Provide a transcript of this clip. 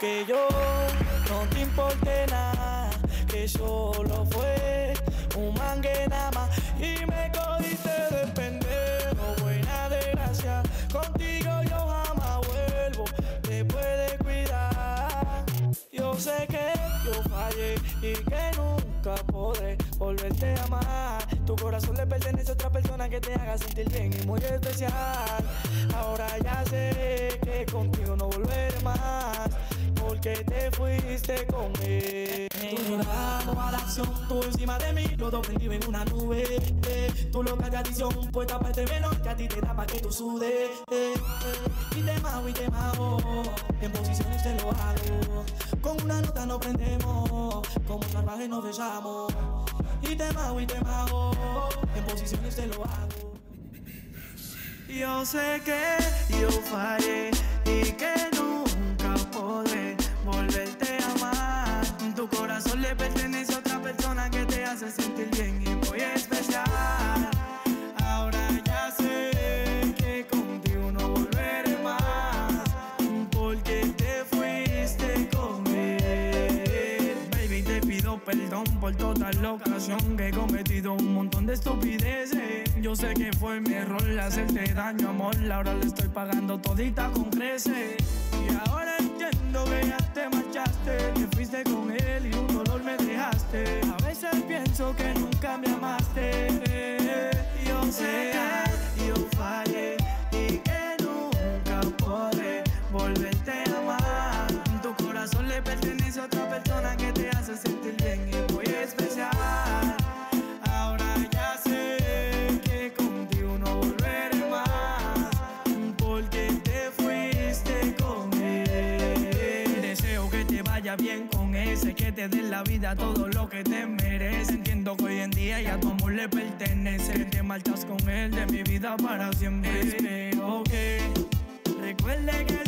Que yo no te importe nada, que solo fue un mangue nada más y me cogiste de pendejo, buena desgracia. Contigo yo jamás vuelvo, te puede cuidar. Yo sé que yo fallé y que nunca podré volverte a amar. Tu corazón le pertenece a otra persona que te haga sentir bien y muy especial. Ahora ya sé que contigo no volveré más porque te fuiste con él. Vamos a la acción, tú encima de mí, los dos prendidos en una nube. Tu loca de adición, puesta para este menor que a ti te da pa' que tú sudes. Y te mago y te mago, en posiciones te lo hago. Con una nota nos prendemos, como salvajes nos besamos. Y te mago y te mago, en posiciones te lo hago. Yo sé que yo fallé y que nunca sentir bien y muy especial. Ahora ya sé que contigo no volveré más, porque te fuiste con él. Baby, te pido perdón por toda la ocasión que he cometido un montón de estupideces. Yo sé que fue mi error hacerte daño, amor. Ahora le estoy pagando todita con creces. Nunca me amaste. Yo sé que yo fallé y que nunca podré volverte a amar. Tu corazón le pertenece a otra persona que te hace sentir bien y muy especial. Ahora ya sé que contigo no volveré más, porque te fuiste con él. Deseo que te vaya bien con ese, que te dé la vida todo lo que te mereces. Día ya tu amor le pertenece. Te marchas con él de mi vida para siempre. Espero que recuerde que.